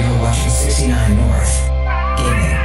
You're watching 69 North Gaming.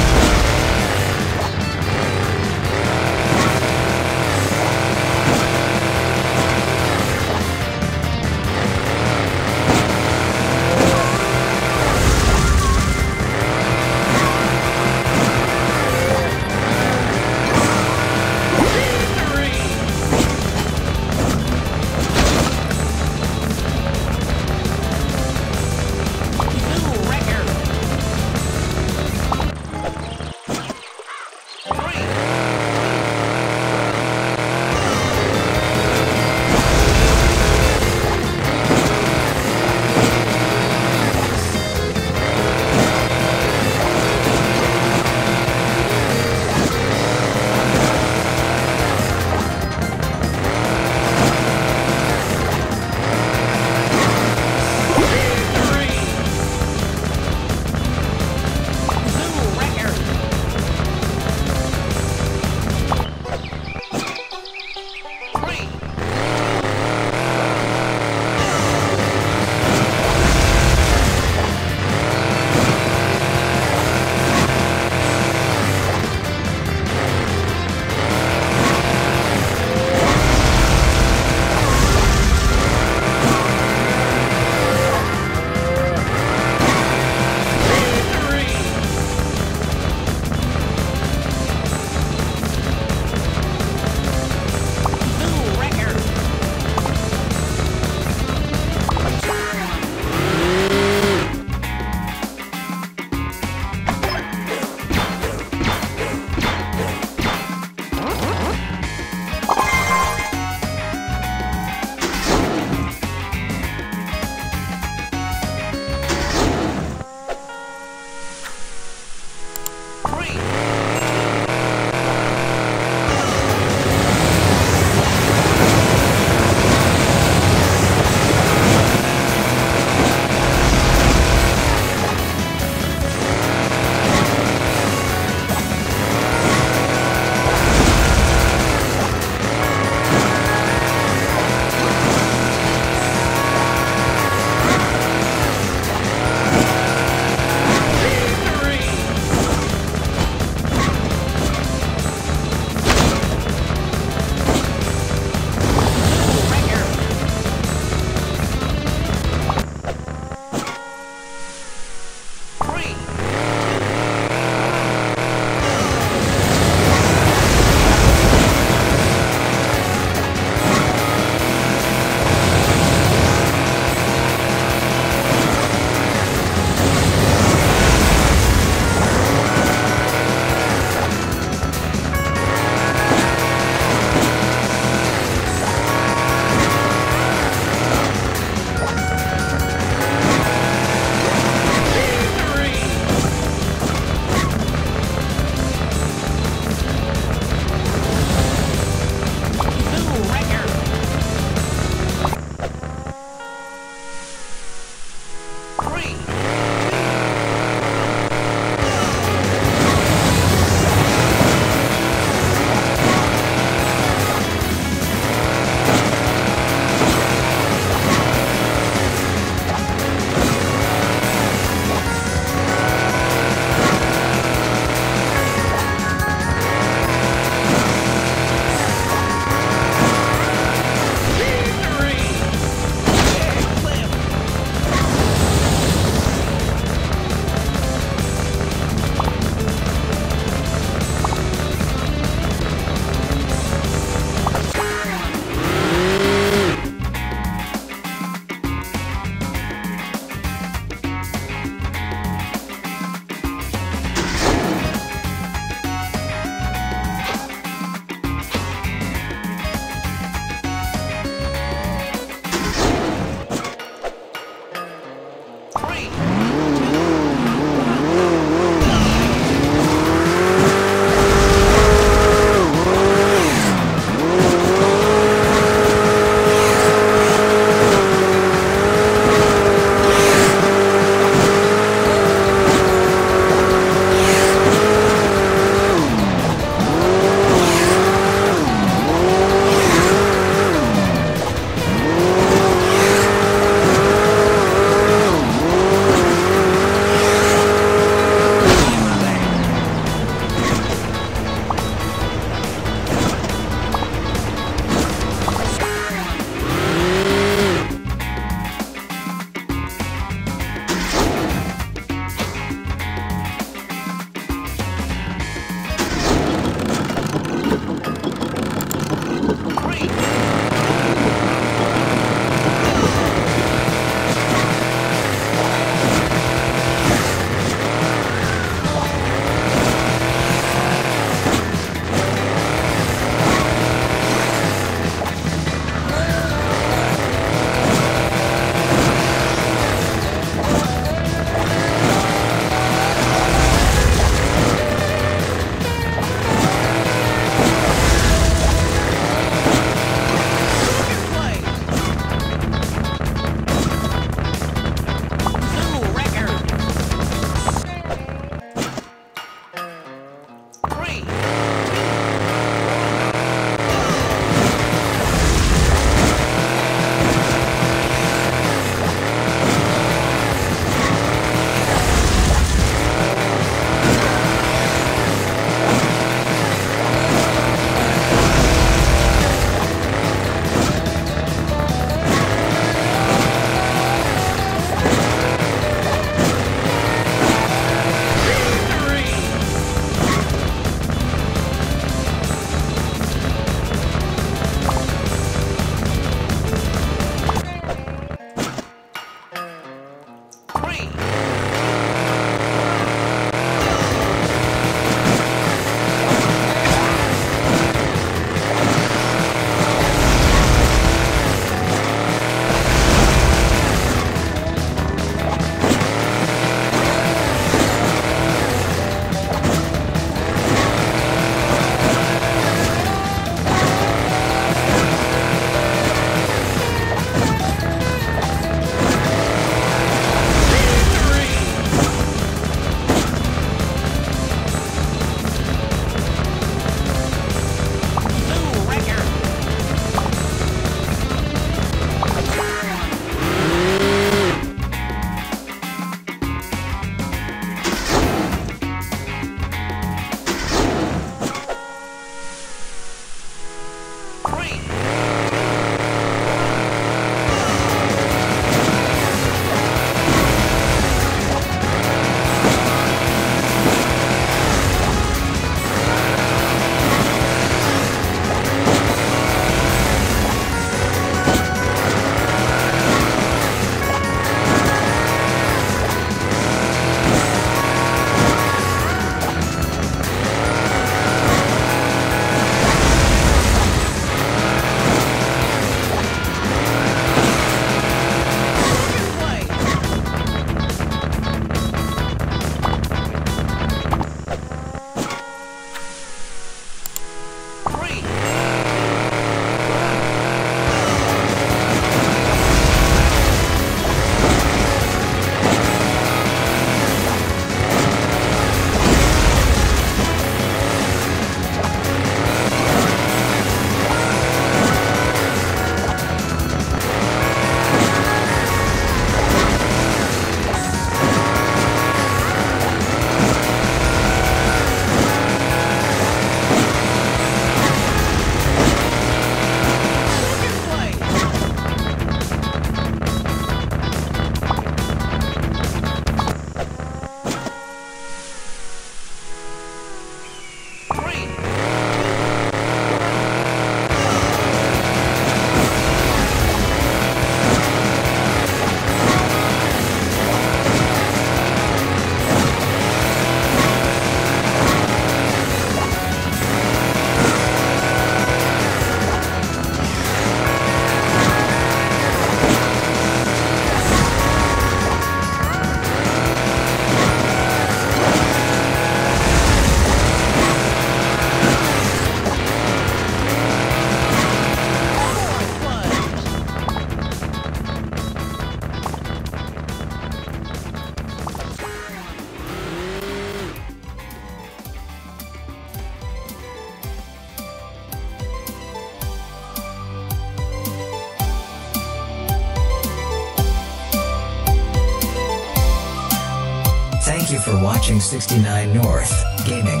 Thank you for watching 69 North Gaming.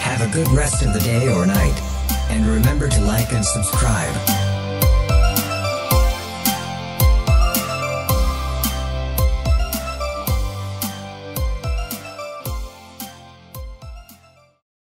Have a good rest of the day or night. And remember to like and subscribe.